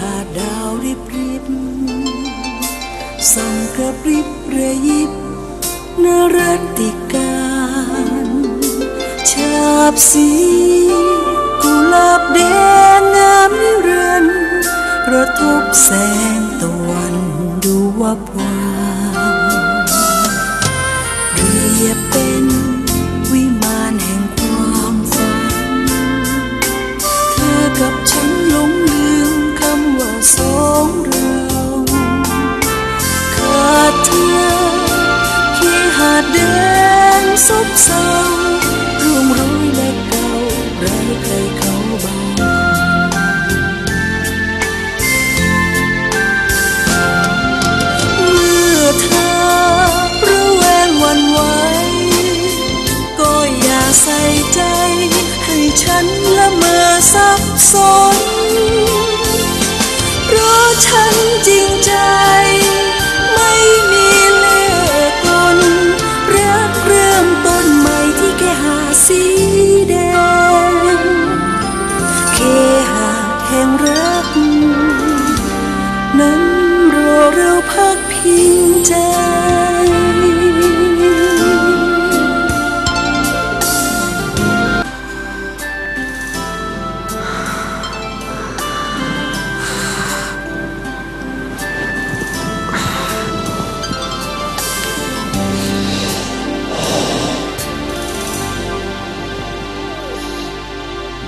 หาดาวริบริบส่องกระปริบระยิบนรัติการชาบสีกุหลาบแดงงามนิรันดร์กระทบแสงตะวันดูวับวา เศร้าร่วงโรยและเก่าไรใครเขาบาเมื่อเธอระแวงวันไหวก็อย่าใส่ใจ ให้ฉันละเมอสับสน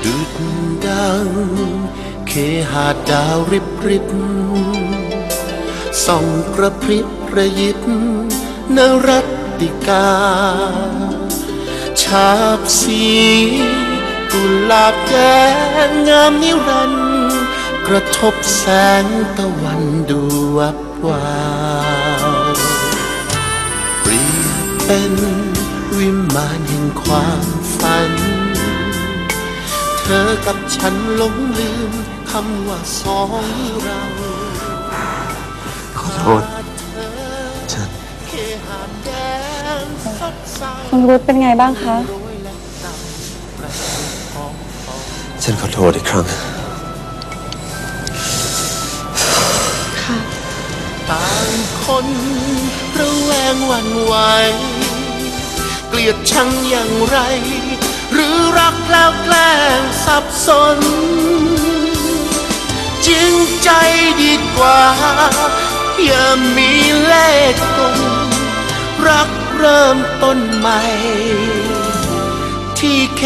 ดุดดัง เคหาดาวริบริบส่องกระพริบระยิบนรัตติกาฉาบสีกุหลาบแดงงามนิรันดร์กระทบแสงตะวันดูวับวาวเปรียบเป็นวิมานแห่งความฝัน เธอกับฉันหลงลืมคำว่าสองเราขอโทษ ฉันเคหาแดงซบเศร้าคุณรุธเป็นไงบ้างคะโรยและต่ำประสบของเขาฉันขอโทษอีกครั้งต่างคนระแวงหวั่นไหว เกลียดชังอย่างไร หรือรักแล้วแกล้งสับสน จริงใจดีกว่า อย่ามีเลขกลรักเริ่มต้นใหม่ ที่เค